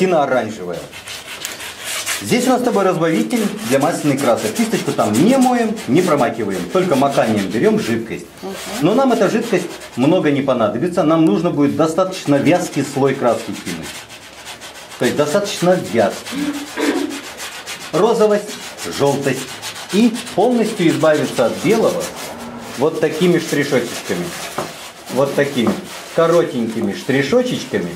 картина оранжевая. Здесь у нас с тобой разбавитель для масляной красок. Кисточку там не моем, не промакиваем, только маканием берем жидкость. Но нам эта жидкость много не понадобится, нам нужно будет достаточно вязкий слой краски кинуть. То есть достаточно вязкий. Розовость, желтость. И полностью избавиться от белого вот такими штришочками. Вот такими коротенькими штришочечками.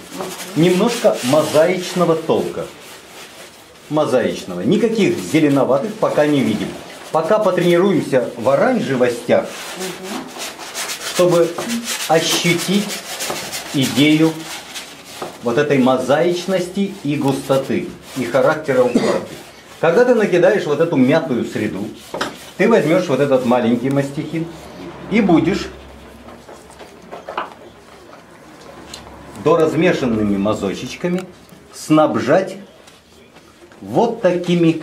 Немножко мозаичного толка мозаичного. Никаких зеленоватых пока не видим. Пока потренируемся в оранжевостях, чтобы ощутить идею вот этой мозаичности и густоты, и характера укладки. Когда ты накидаешь вот эту мятую среду, ты возьмешь вот этот маленький мастихин и будешь до размешанными мазочечками снабжать вот такими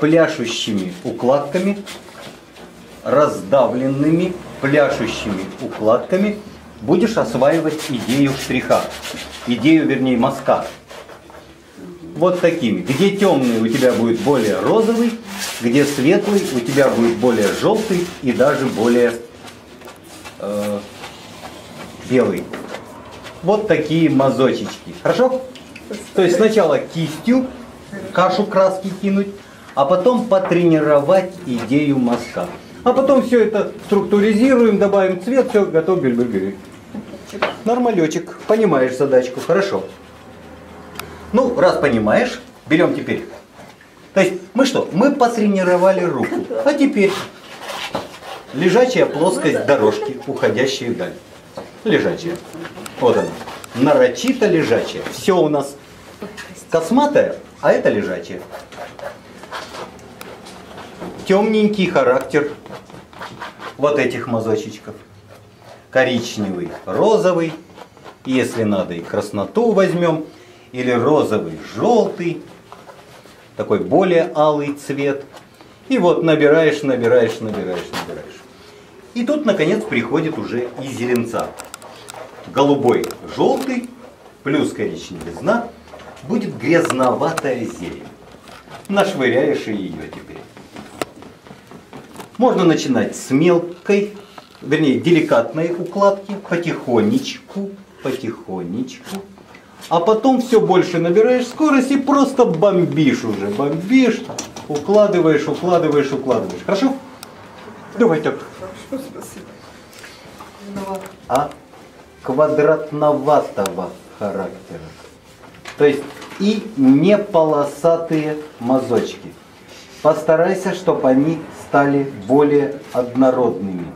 пляшущими укладками, раздавленными пляшущими укладками будешь осваивать идею штриха, идею, вернее, мазка. Вот такими. Где темный у тебя будет более розовый, где светлый у тебя будет более желтый и даже более э, белый. Вот такие мазочечки. Хорошо? То есть сначала кистью кашу краски кинуть, а потом потренировать идею мазка. А потом все это структуризируем, добавим цвет, все, готов бельбельбель. Нормалечек, понимаешь задачку, хорошо. Ну, раз понимаешь, берем теперь. То есть мы что? Мы потренировали руку. А теперь лежачая плоскость дорожки, уходящая вдаль. Лежачая. Вот она. Нарочито лежачая. Все у нас косматое, а это лежачее. Темненький характер вот этих мазочечков. Коричневый, розовый, если надо и красноту возьмем, или розовый, желтый, такой более алый цвет. И вот набираешь, набираешь, набираешь, набираешь. И тут, наконец, приходит уже и зеленца. Голубой, желтый, плюс коричневизна – будет грязноватая зелень. Нашвыряешь и ее теперь. Можно начинать с мелкой, вернее, деликатной укладки, потихонечку, потихонечку. А потом все больше набираешь скорость и просто бомбишь уже, бомбишь, укладываешь, укладываешь, укладываешь. Хорошо? Давай так. Хорошо, спасибо. А квадратноватого характера. То есть и не полосатые мазочки. Постарайся, чтобы они стали более однородными.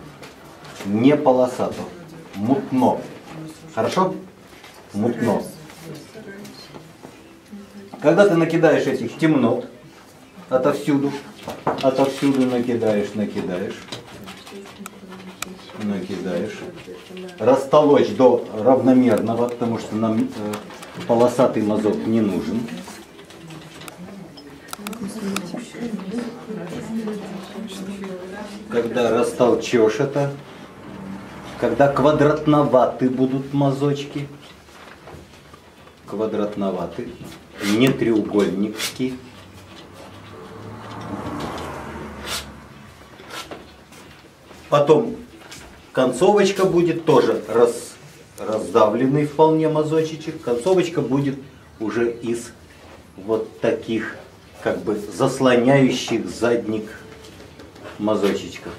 Не полосато. Мутно. Хорошо? Мутно. Когда ты накидаешь этих темнот, отовсюду, отовсюду накидаешь, накидаешь, накидаешь, растолочь до равномерного, потому что нам э, полосатый мазок не нужен. Когда растолчешь это, когда квадратноваты будут мазочки, квадратноваты, не треугольники. Потом концовочка будет тоже раз раздавленный вполне мазочечек. Концовочка будет уже из вот таких как бы заслоняющих задник мазочечков.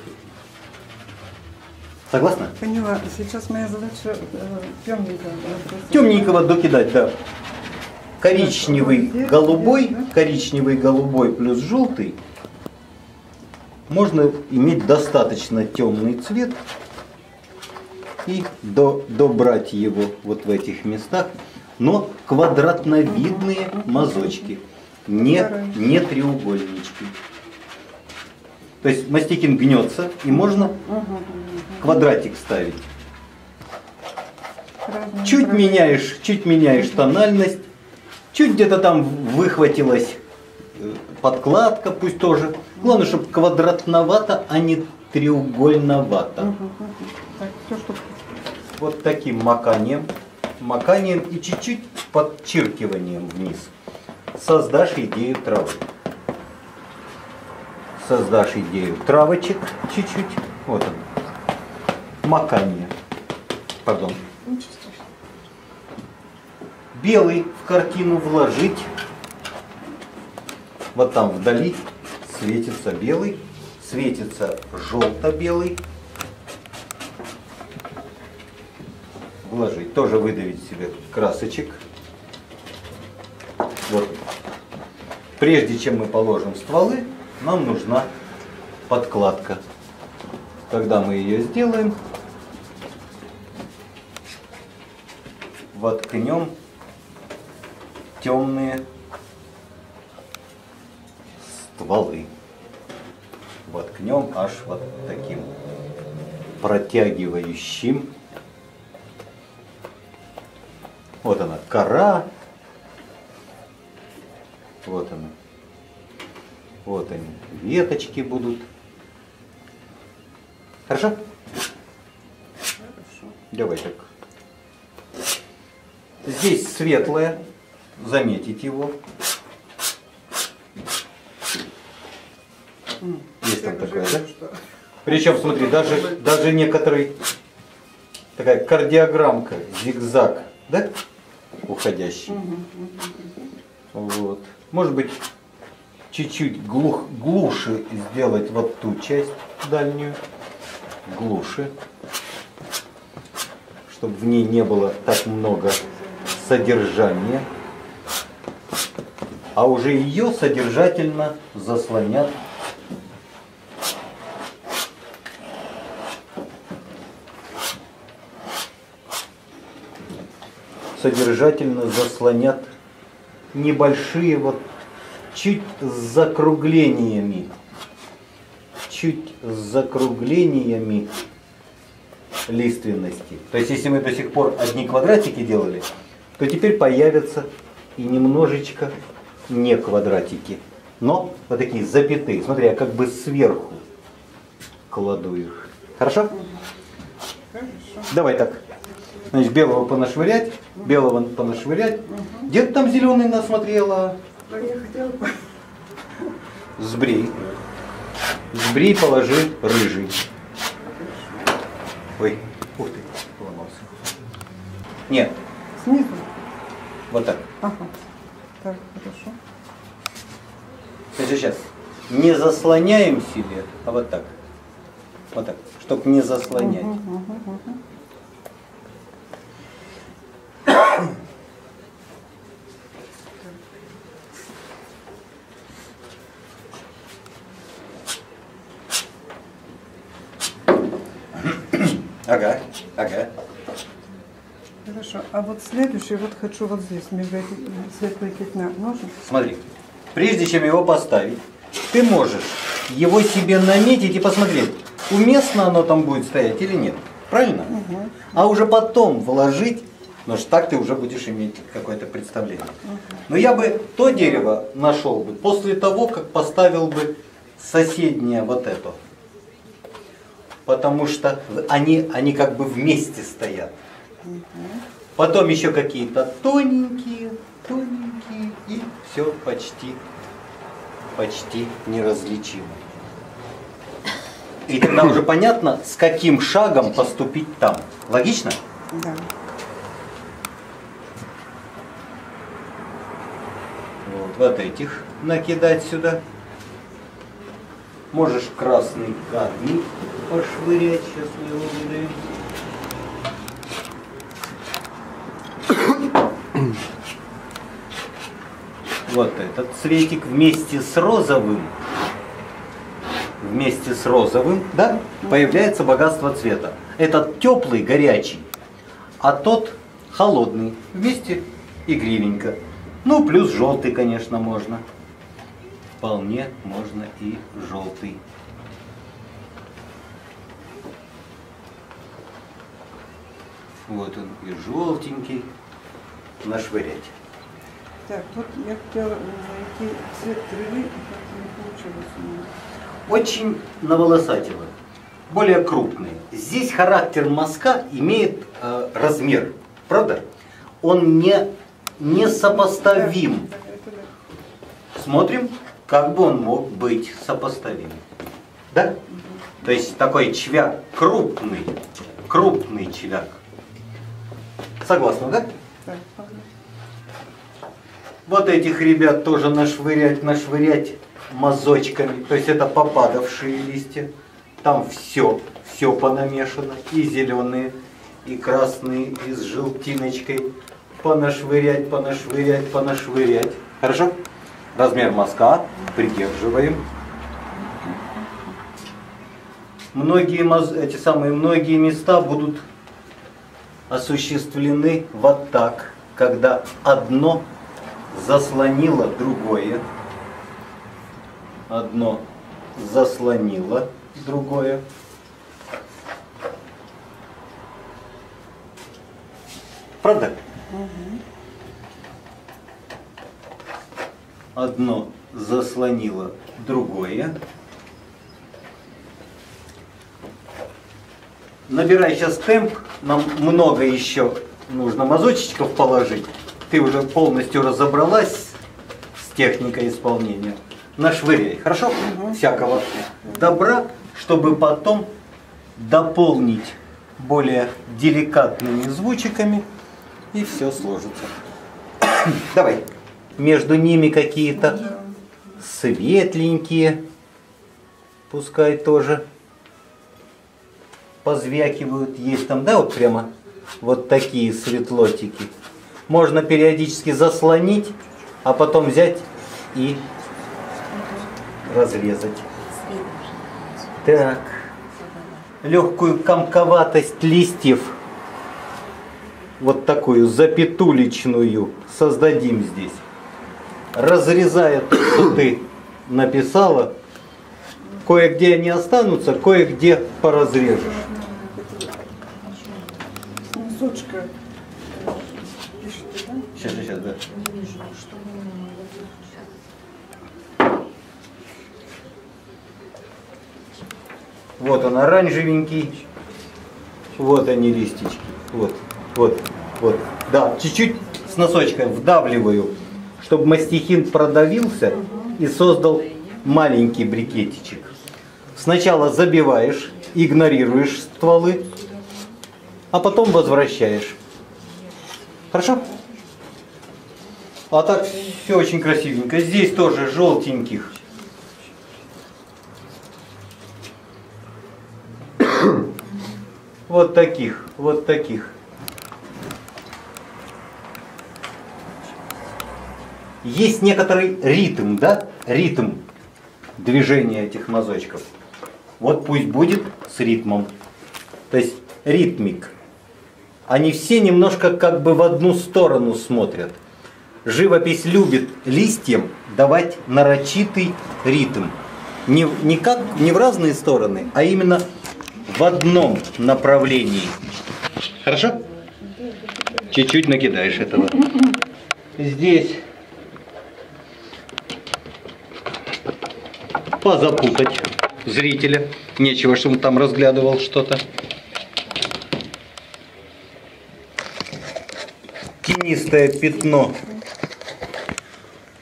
Согласна? Поняла. Сейчас моя задача э, темненького. Темненького докидать, да. Коричневый, голубой, коричневый, голубой плюс желтый. Можно иметь достаточно темный цвет, и до, добрать его вот в этих местах, но квадратновидные мазочки, не, не треугольнички. То есть мастикин гнется, и можно квадратик ставить. Чуть меняешь, чуть меняешь тональность, чуть где-то там выхватилась э, подкладка, пусть тоже. Главное, чтобы квадратновато, а не треугольновато. Вот таким маканием маканием и чуть-чуть подчеркиванием вниз создашь идею травы. Создашь идею травочек чуть-чуть. Вот он. Макание. Пардон. Белый в картину вложить. Вот там вдали светится белый, светится желто-белый. Вложить. Тоже выдавить себе красочек. Вот. Прежде чем мы положим стволы, нам нужна подкладка. Когда мы ее сделаем, воткнем темные стволы. Воткнем аж вот таким протягивающим. Вот она, кора. Вот она. Вот они, веточки будут. Хорошо? Хорошо. Давай так. Здесь светлое, заметить его. Есть там такое, да? Причем, смотри, даже, даже некоторый такая кардиограммка, зигзаг, да? Уходящий. Вот. Может быть, чуть-чуть глух, глуше сделать вот ту часть дальнюю. Глуше. Чтобы в ней не было так много содержания. А уже ее содержательно заслонят содержательно заслонят небольшие вот чуть с закруглениями, чуть с закруглениями лиственности. То есть если мы до сих пор одни квадратики делали, то теперь появятся и немножечко не квадратики, но вот такие запятые. Смотри, я как бы сверху кладу их. Хорошо? Хорошо. Давай так. Значит, белого понашвырять, белого понашвырять. Где ты там зеленый насмотрела? Сбрей. Сбрей, положи рыжий. Ой, ух ты, поломался. Нет, Снизу. вот так. Ага. Так, хорошо. Значит, сейчас не заслоняем себе, а вот так. Вот так, чтобы не заслонять. Мгм, мгм, мгм. Ага, ага. Хорошо. А вот следующий, вот хочу вот здесь, между пятна. Можно? Смотри, прежде чем его поставить, ты можешь его себе наметить и посмотреть, уместно оно там будет стоять или нет. Правильно? Угу. А уже потом вложить, потому что так ты уже будешь иметь какое-то представление. Но я бы то дерево нашел бы после того, как поставил бы соседнее вот это. Потому что они, они как бы вместе стоят. Потом еще какие-то тоненькие, тоненькие, и все почти, почти неразличимо. И тогда уже понятно, с каким шагом поступить там. Логично? Да. Вот, вот этих накидать сюда. Можешь красный кадмий пошвырять. Сейчас мы его выдаем. Вот этот цветик вместе с розовым, вместе с розовым, да, появляется богатство цвета. Этот теплый, горячий, а тот холодный, вместе игривенько. Ну, плюс желтый, конечно, можно. Вполне можно и желтый. Вот он и желтенький. Нашвырять. Так, вот я хотела найти цвет травы, и как-то не получилось у меня. Очень наволосатило. Более крупные. Здесь характер мазка имеет э, размер. Правда? он не, несопоставим. Это да. Смотрим, как бы он мог быть сопоставим. Да? То есть такой чвяк крупный, крупный чвяк. Согласны, да? Да. Вот этих ребят тоже нашвырять, нашвырять мазочками. То есть это попадавшие листья. Там все, все понамешано. И зеленые, и красные, и с желтиночкой. Понашвырять, понашвырять, понашвырять. Хорошо? Размер мазка придерживаем. Многие, маз- эти самые, многие места будут осуществлены вот так, когда одно заслонило другое, одно заслонило другое. Правда? Одно заслонило другое. Набирай сейчас темп, нам много еще нужно мазочечков положить. Ты уже полностью разобралась с техникой исполнения. Нашвыряй, хорошо? Всякого добра, чтобы потом дополнить более деликатными звучиками и все сложится. Давай. Между ними какие-то светленькие, пускай тоже позвякивают. Есть там, да, вот прямо вот такие светлотики. Можно периодически заслонить, а потом взять и разрезать. Так. Легкую комковатость листьев, вот такую запетулечную, создадим здесь. Разрезая то, что ты написала, кое-где они останутся, кое-где поразрежешь. Носочка э, пишите, да? Сейчас, сейчас, да. Вот он оранжевенький. Вот они листички. Вот, вот, вот. Да, чуть-чуть с носочком вдавливаю, чтобы мастихин продавился и создал маленький брикетичек. Сначала забиваешь, игнорируешь стволы, а потом возвращаешь. Хорошо? А так все очень красивенько. Здесь тоже желтеньких. Вот таких, вот таких. Есть некоторый ритм, да? Ритм движения этих мазочков. Вот пусть будет с ритмом. То есть ритмик. Они все немножко как бы в одну сторону смотрят. Живопись любит листьям давать нарочитый ритм. Не, не, как, не в разные стороны, а именно в одном направлении. Хорошо? Чуть-чуть накидаешь этого. Здесь позапутать зрителя. Нечего, чтобы он там разглядывал что-то. Тенистое пятно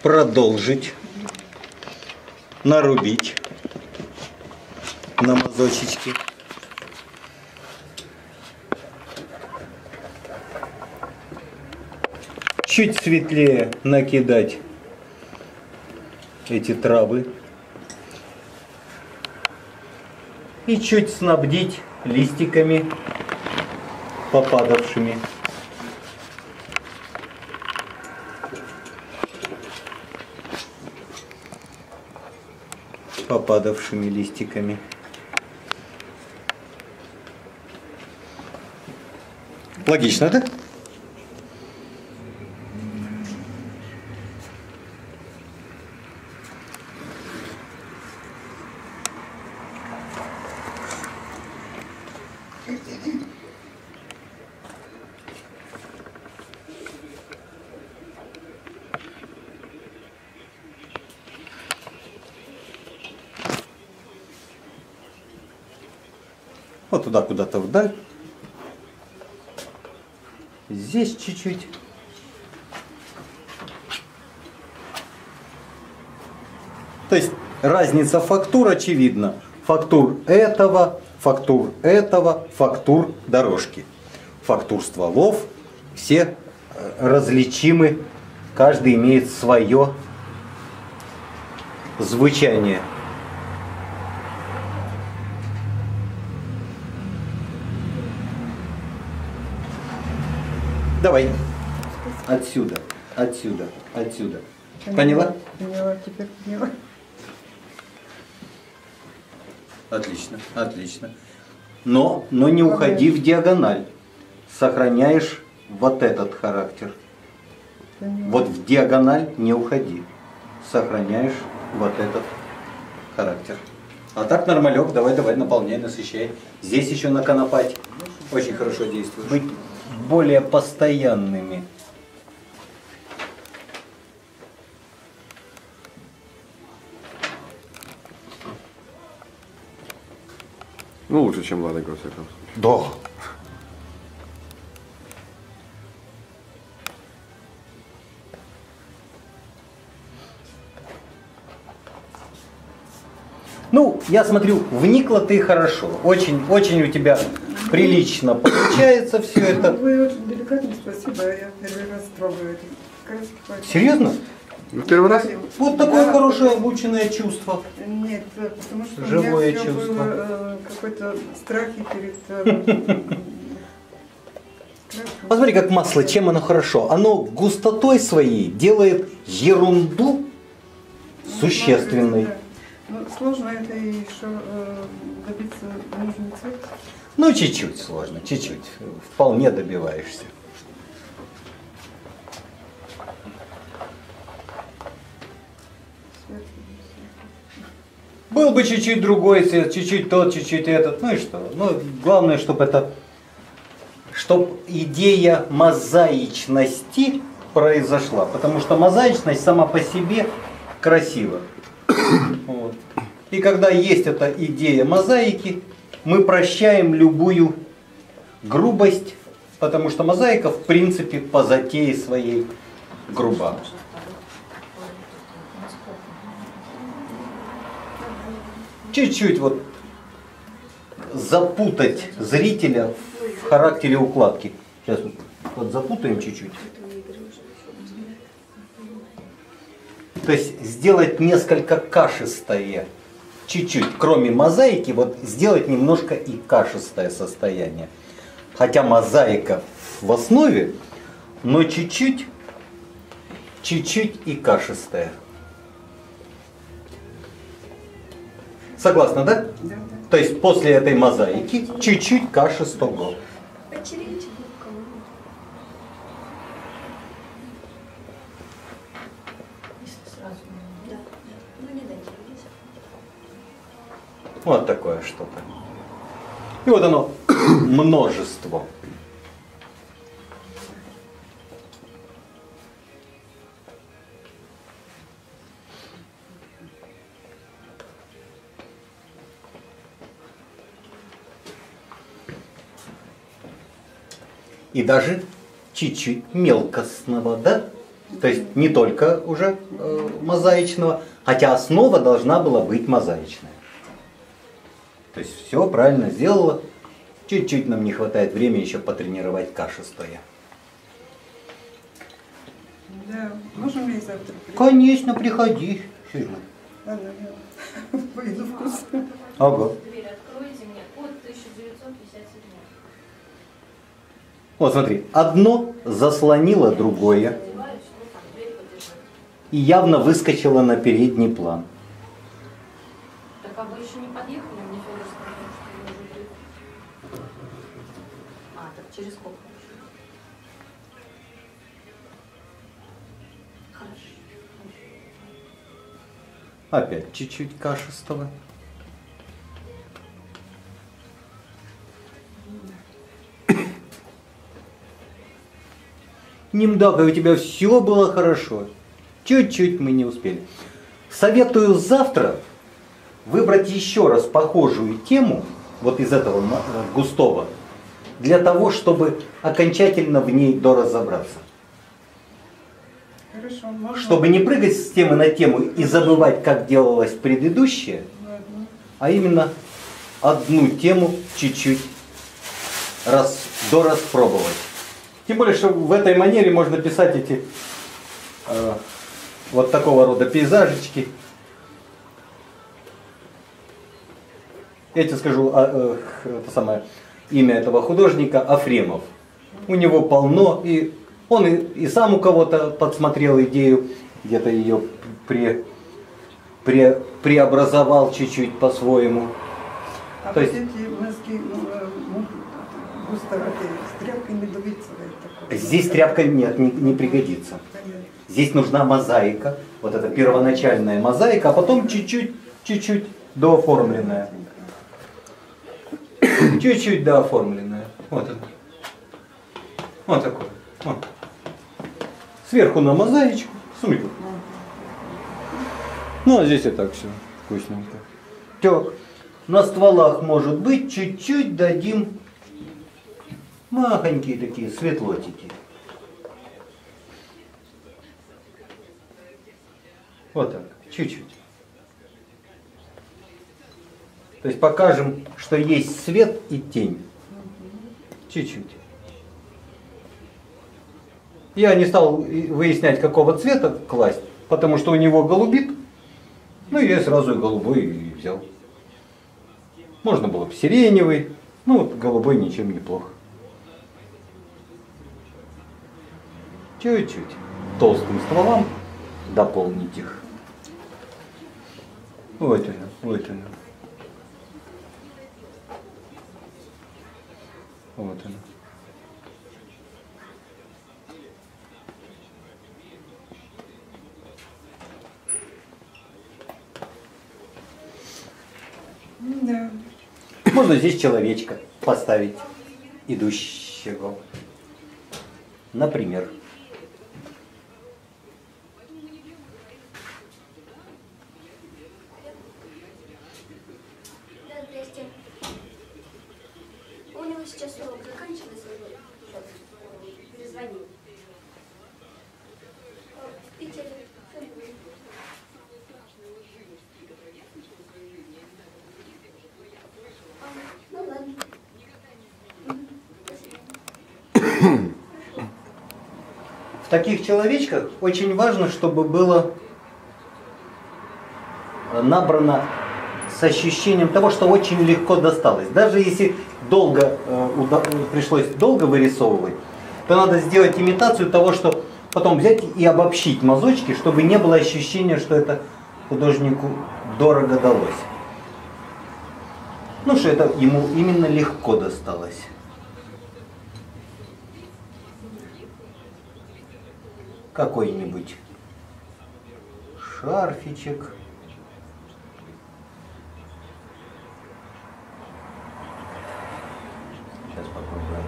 продолжить, нарубить на мазочечки. Чуть светлее накидать эти травы. И чуть снабдить листиками попадавшими. попадавшими листиками. Логично, да? Вот туда куда-то вдаль. Здесь чуть-чуть. То есть разница фактур очевидна. Фактур этого, фактур этого, фактур дорожки. Фактур стволов все э, различимы, каждый имеет свое звучание. Давай. Отсюда, отсюда, отсюда. Поняла? Поняла, теперь поняла. Отлично, отлично. Но, но не уходи в диагональ. Сохраняешь вот этот характер. Вот в диагональ не уходи. Сохраняешь вот этот характер. А так нормалек, давай, давай, наполняй, насыщай. Здесь еще на конопать. Очень хорошо действует. Более постоянными. Ну, лучше, чем Ладога, во всяком случае. Да. Ну, я смотрю, вникла ты хорошо. Очень, очень у тебя прилично получается все это. Вы очень деликатно, спасибо. Я первый раз трогаю это. Серьезно? Ну, первый раз? Вот такое Да. хорошее обученное чувство. Нет, потому что Живое у меня чувство. было э, какой-то страхи перед... э. Посмотри, как масло, чем оно хорошо. Оно густотой своей делает ерунду Ну, существенной. да. Ну, сложно это еще э, добиться нужный цвет. Ну, чуть-чуть сложно, чуть-чуть. Вполне добиваешься. Был бы чуть-чуть другой цвет, чуть-чуть тот, чуть-чуть этот. Ну и что? Ну, главное, чтобы это... Чтоб идея мозаичности произошла. Потому что мозаичность сама по себе красива. Вот. И когда есть эта идея мозаики, мы прощаем любую грубость, потому что мозаика в принципе по затее своей груба. Чуть-чуть вот запутать зрителя в характере укладки. Сейчас вот, запутаем чуть-чуть. То есть сделать несколько кашистое. Чуть-чуть, кроме мозаики, вот сделать немножко и кашистое состояние. Хотя мозаика в основе, но чуть-чуть, чуть-чуть и кашистое. Согласна, да? Да. То есть после этой мозаики чуть-чуть кашистого. Вот такое что-то. И вот оно множество. И даже чуть-чуть мелкостного, да? То есть не только уже э, мозаичного, хотя основа должна была быть мозаичная. То есть все правильно сделала. Чуть-чуть нам не хватает времени еще потренировать кашистое. Да, можем ли завтра прийти? Конечно, приходи. Сижу. Ладно, я пойду вкус. Ага. Дверь откройте мне от 1957. Вот смотри, одно заслонило другое и явно выскочило на передний план. Так а вы еще не Опять чуть-чуть кашистого. Немного у тебя все было хорошо. Чуть-чуть мы не успели. Советую завтра выбрать еще раз похожую тему, вот из этого э, густого, для того, чтобы окончательно в ней доразобраться. Хорошо, можно. Чтобы не прыгать с темы на тему и забывать, как делалось предыдущее, а именно одну тему чуть-чуть раз, дораспробовать. Тем более, что в этой манере можно писать эти э, вот такого рода пейзажечки. Я тебе скажу а, э, это самое имя этого художника Афремов. У него полно, и он и, и сам у кого-то подсмотрел идею, где-то ее пре, пре, преобразовал чуть-чуть по-своему. А То есть- эти мазки, ну, э, густоватые, с такое. Здесь тряпка нет, не, не пригодится. Здесь нужна мозаика, вот эта первоначальная мозаика, а потом чуть-чуть, чуть-чуть дооформленная. Чуть-чуть дооформленная. Вот это. Вот такое. Вот. Сверху на мозаичку, сумку. Ну, а здесь и так все вкусненько. Так, на стволах может быть чуть-чуть дадим махонькие такие светлотики. Вот так, чуть-чуть. То есть покажем, что есть свет и тень. Чуть-чуть. Я не стал выяснять, какого цвета класть, потому что у него голубит. Ну, я сразу и голубой и взял. Можно было бы сиреневый, ну вот голубой ничем не плохо. Чуть-чуть толстым стволам дополнить их. Вот она, вот она. Вот она. Можно здесь человечка поставить, идущего. Например. Да, здрасте. У него сейчас урок заканчивается. Сейчас перезвонил. А, В Питере. А, Ну ладно. Мгм, спасибо. В таких человечках очень важно, чтобы было набрано с ощущением того, что очень легко досталось. Даже если долго э, пришлось долго вырисовывать, то надо сделать имитацию того, что потом взять и обобщить мазочки, чтобы не было ощущения, что это художнику дорого далось. Ну, что это ему именно легко досталось. Какой-нибудь шарфичек. Сейчас попробуем.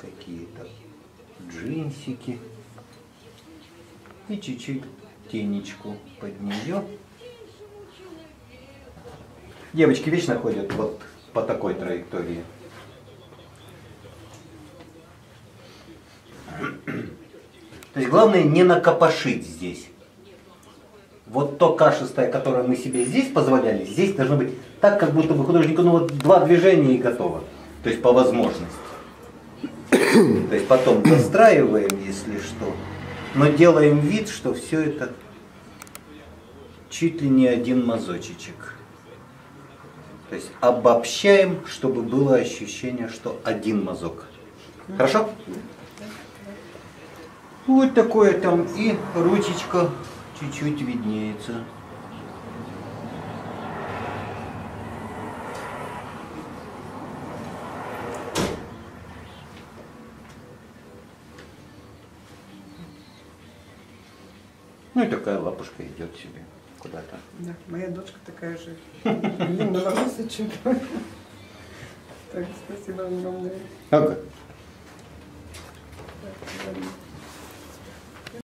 Какие-то джинсики. И чуть-чуть тенечку под нее. Девочки вечно ходят вот по такой траектории. То есть главное не накопошить здесь. Вот то кашистое, которое мы себе здесь позволяли, здесь должно быть так, как будто бы художнику ну вот два движения и готово. То есть по возможности. То есть потом достраиваем, если что, но делаем вид, что все это чуть ли не один мазочечек. То есть обобщаем, чтобы было ощущение, что один мазок. Хорошо? Вот такое там и ручечка чуть-чуть виднеется. бабушка идет себе куда-то. Да, моя дочка такая же длинноволосая, чем Так, спасибо огромное. Ага.